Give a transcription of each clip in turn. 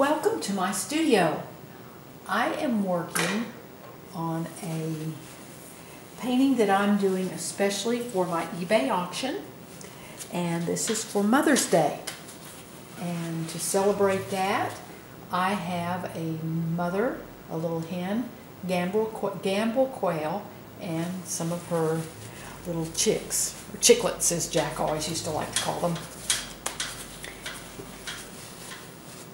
Welcome to my studio. I am working on a painting that I'm doing especially for my eBay auction. And this is for Mother's Day. And to celebrate that, I have a mother, a little hen, Gambel, Gambel quail, and some of her little chicks, or chicklets as Jack always used to like to call them.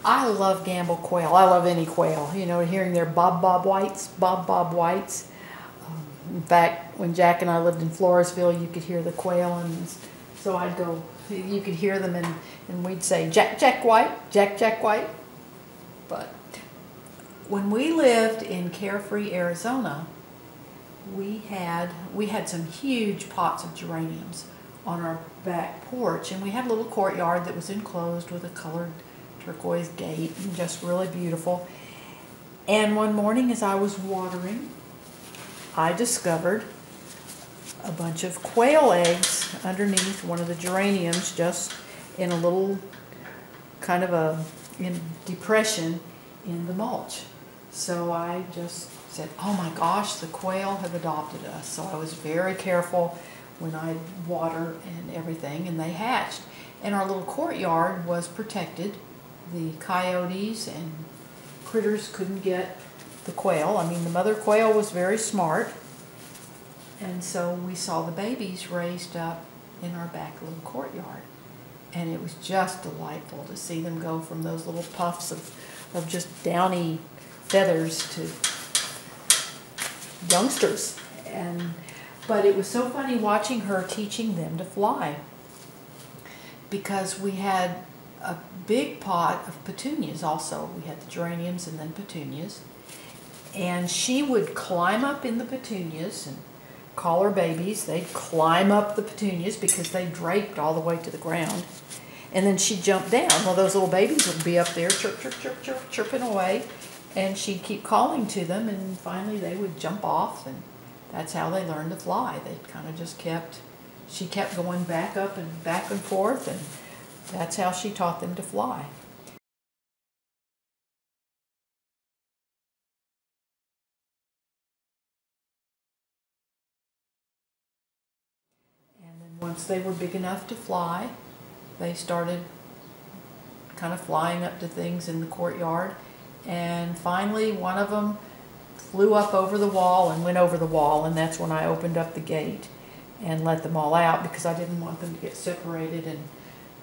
I love Gambel quail. I love any quail. You know, hearing their bob bob whites, bob bob whites. Um, in fact, when Jack and I lived in Floresville, you could hear the quail, and so I'd go. You could hear them, and, and we'd say Jack Jack White, Jack Jack White. But when we lived in Carefree, Arizona, we had we had some huge pots of geraniums on our back porch, and we had a little courtyard that was enclosed with a colored turquoise gate just really beautiful. And one morning as I was watering, I discovered a bunch of quail eggs underneath one of the geraniums just in a little kind of a depression in the mulch. So I just said, oh my gosh, the quail have adopted us. So I was very careful when I water and everything, and they hatched. And our little courtyard was protected. The coyotes and critters couldn't get the quail. I mean, the mother quail was very smart. And so we saw the babies raised up in our back little courtyard. And it was just delightful to see them go from those little puffs of, of just downy feathers to youngsters. And but it was so funny watching her teaching them to fly because we had a big pot of petunias also. We had the geraniums and then petunias. And she would climb up in the petunias and call her babies. They'd climb up the petunias because they draped all the way to the ground. And then she'd jump down. Well, those little babies would be up there chirp, chirp, chirp, chirp, chirping away. And she'd keep calling to them, and finally they would jump off, and that's how they learned to fly. They kind of just kept, she kept going back up and back and forth, and that's how she taught them to fly. And then once they were big enough to fly, they started kind of flying up to things in the courtyard and finally one of them flew up over the wall and went over the wall and that's when I opened up the gate and let them all out because I didn't want them to get separated and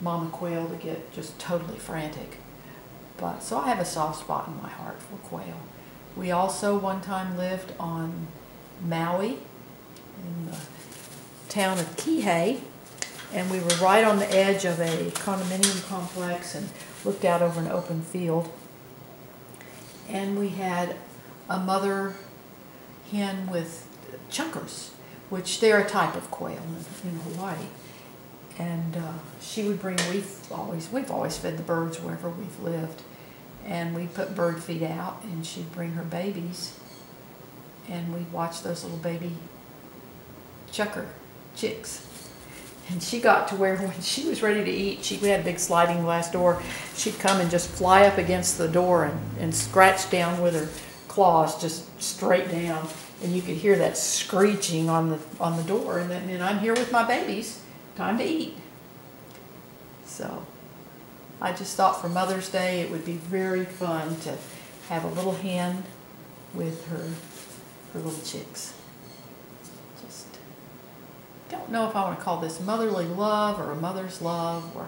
mama quail to get just totally frantic. But so I have a soft spot in my heart for quail. We also one time lived on Maui in the town of Kihei and we were right on the edge of a condominium complex and looked out over an open field and we had a mother hen with chukars, which they're a type of quail in, in Hawaii. And uh, she would bring, we've always, we've always fed the birds wherever we've lived. And we put bird feed out and she'd bring her babies and we'd watch those little baby chukar chicks and she got to where when she was ready to eat, she we had a big sliding glass door. She'd come and just fly up against the door and, and scratch down with her claws just straight down. And you could hear that screeching on the on the door. And meant I'm here with my babies. Time to eat. So I just thought for Mother's Day it would be very fun to have a little hen with her her little chicks Just don't know if I want to call this motherly love or a mother's love, or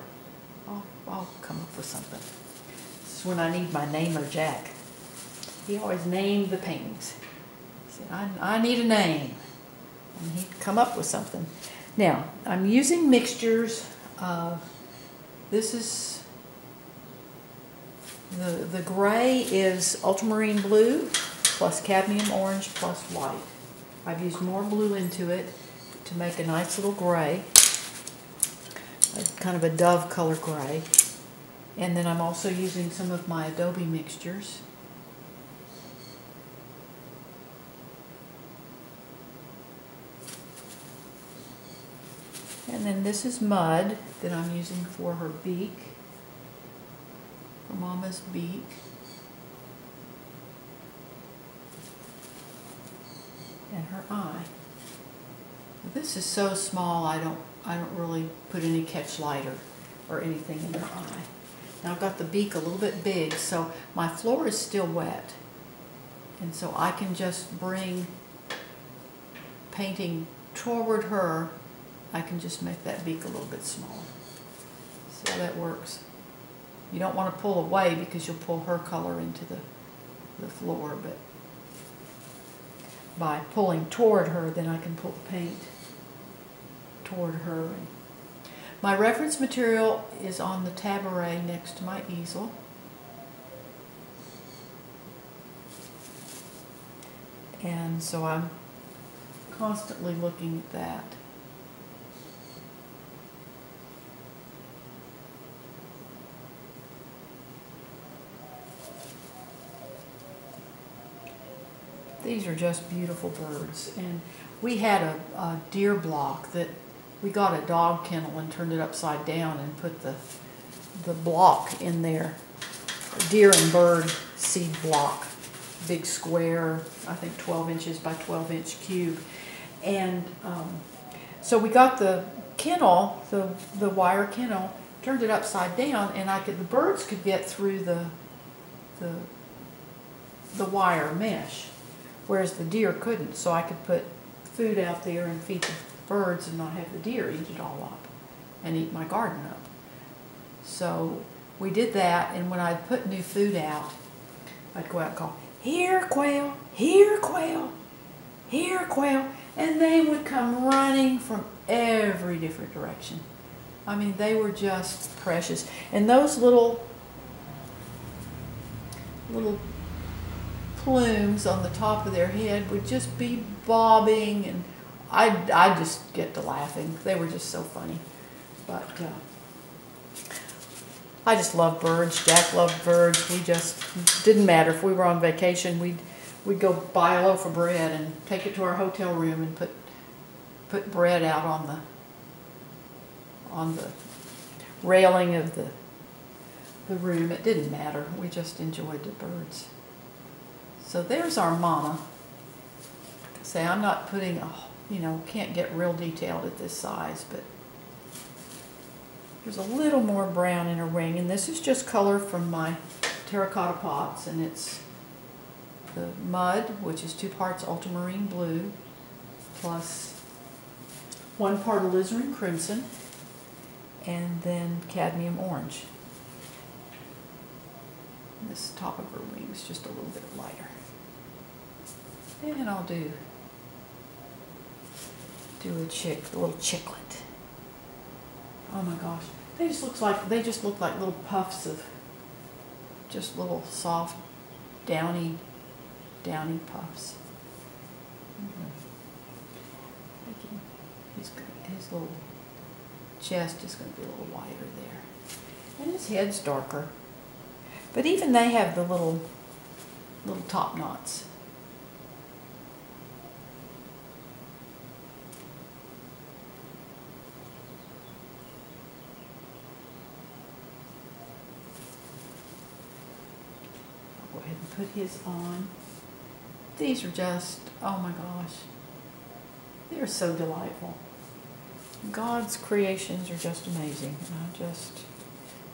I'll, I'll come up with something. This is when I need my namer Jack. He always named the paintings. He said, I, I need a name. And he'd come up with something. Now, I'm using mixtures this is, the, the gray is ultramarine blue plus cadmium orange plus white. I've used more blue into it to make a nice little gray, kind of a dove color gray. And then I'm also using some of my Adobe mixtures. And then this is mud that I'm using for her beak, for Mama's beak. And her eye. This is so small, I don't, I don't really put any catch light or, or anything in her eye. Now I've got the beak a little bit big, so my floor is still wet. And so I can just bring painting toward her, I can just make that beak a little bit smaller. See how that works? You don't want to pull away because you'll pull her color into the, the floor, but by pulling toward her, then I can pull the paint toward her. My reference material is on the taboret next to my easel. And so I'm constantly looking at that. These are just beautiful birds. And we had a, a deer block that we got a dog kennel and turned it upside down and put the, the block in there. Deer and bird seed block, big square, I think 12 inches by 12 inch cube. And um, so we got the kennel, the, the wire kennel, turned it upside down, and I could the birds could get through the the the wire mesh, whereas the deer couldn't. So I could put food out there and feed the birds and not have the deer eat it all up and eat my garden up. So we did that, and when I'd put new food out, I'd go out and call, here quail, here quail, here quail, and they would come running from every different direction. I mean, they were just precious. And those little, little plumes on the top of their head would just be bobbing, and I, I just get to laughing. They were just so funny. But uh, I just love birds. Jack loved birds. We just didn't matter if we were on vacation. We'd we'd go buy a loaf of bread and take it to our hotel room and put put bread out on the on the railing of the the room. It didn't matter. We just enjoyed the birds. So there's our mama. Say I'm not putting a you know can't get real detailed at this size, but there's a little more brown in her wing, and this is just color from my terracotta pots, and it's the mud, which is two parts ultramarine blue, plus one part alizarin crimson, and then cadmium orange. This top of her wing is just a little bit lighter. And I'll do do a chick, a little chicklet. Oh my gosh, they just looks like they just look like little puffs of just little soft, downy, downy puffs. Mm-hmm. He's his little chest is going to be a little wider there, and his head's darker. But even they have the little little top knots. I'll go ahead and put his on. These are just, oh my gosh, they're so delightful. God's creations are just amazing. And I just,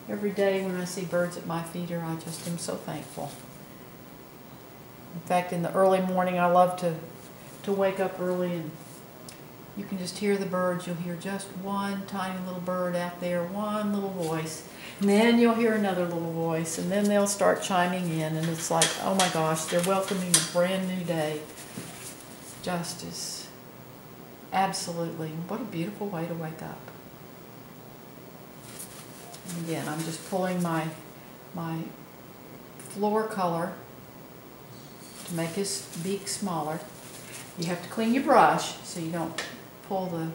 every day when I see birds at my feeder, I just am so thankful. In fact, in the early morning, I love to, to wake up early and you can just hear the birds. You'll hear just one tiny little bird out there, one little voice. And then you'll hear another little voice, and then they'll start chiming in, and it's like, oh my gosh, they're welcoming a brand new day. Justice. absolutely, what a beautiful way to wake up. And again, I'm just pulling my my floor color to make his beak smaller. You have to clean your brush so you don't pull the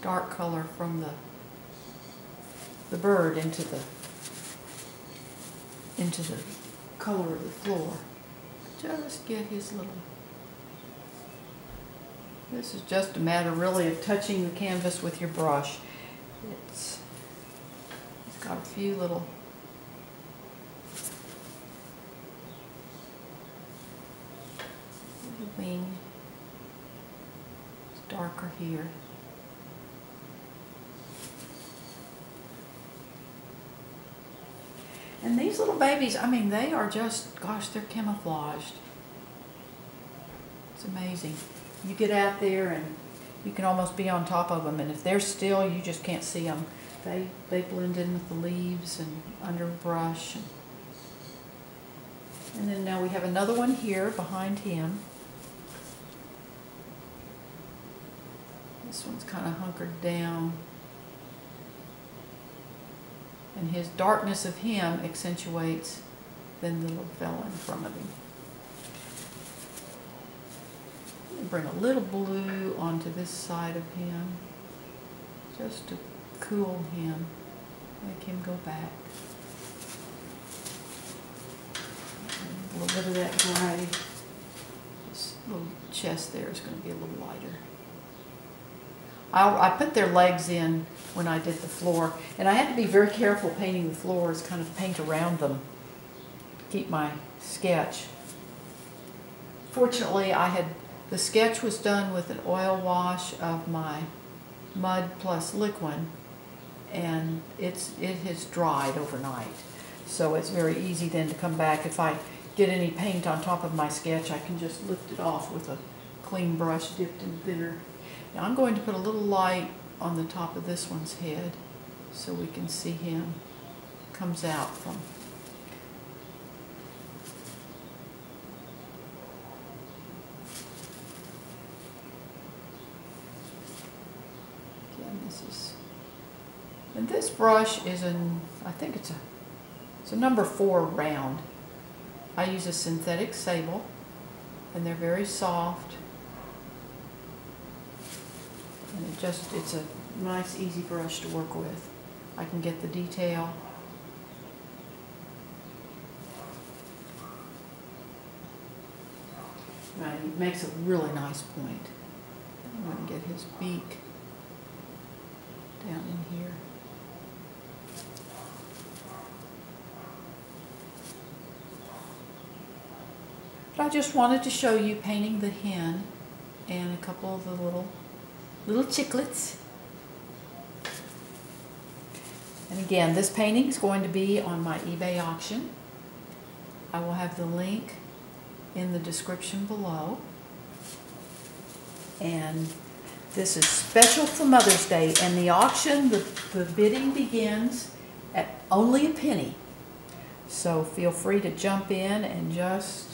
dark color from the the bird into the into the color of the floor. Just get his little this is just a matter really of touching the canvas with your brush. It's, it's got a few little wings darker here. And these little babies, I mean, they are just, gosh, they're camouflaged. It's amazing. You get out there and you can almost be on top of them, and if they're still, you just can't see them. They, they blend in with the leaves and underbrush. And, and then now we have another one here behind him. This one's kind of hunkered down. And his darkness of him accentuates then the little fella in front of him. Bring a little blue onto this side of him, just to cool him, make him go back. And a little bit of that gray. This little chest there is going to be a little lighter. I, I put their legs in when I did the floor, and I had to be very careful painting the floors, kind of paint around them, to keep my sketch. Fortunately, I had the sketch was done with an oil wash of my mud plus liquid, and it's it has dried overnight. So it's very easy then to come back. If I get any paint on top of my sketch, I can just lift it off with a clean brush dipped in thinner. Now I'm going to put a little light on the top of this one's head so we can see him. Comes out from again this is and this brush is an I think it's a it's a number four round. I use a synthetic sable and they're very soft and it just, it's a nice, easy brush to work with. I can get the detail. Right, it makes a really nice point. I'm going to get his beak down in here. But I just wanted to show you painting the hen and a couple of the little little chicklets. And again, this painting is going to be on my eBay auction. I will have the link in the description below. And this is special for Mother's Day. And the auction, the, the bidding begins at only a penny. So feel free to jump in and just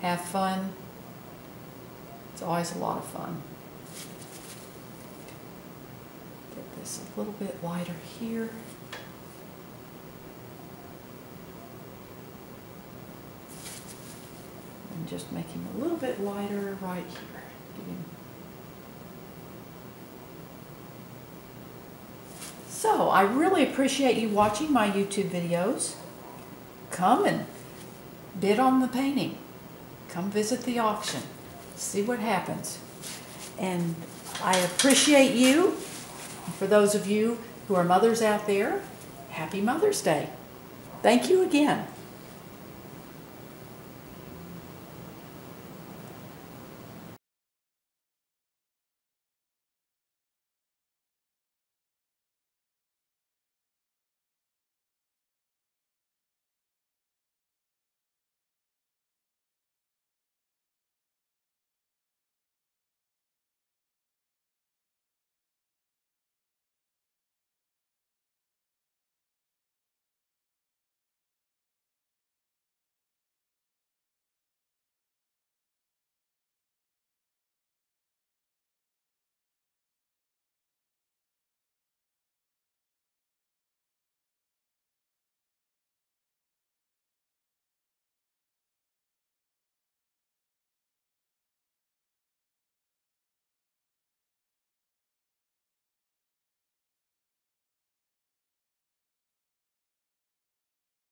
have fun. It's always a lot of fun. Get this a little bit wider here. And just make him a little bit wider right here. Give him So I really appreciate you watching my YouTube videos. Come and bid on the painting. Come visit the auction. See what happens. And I appreciate you. For those of you who are mothers out there, happy Mother's Day. Thank you again.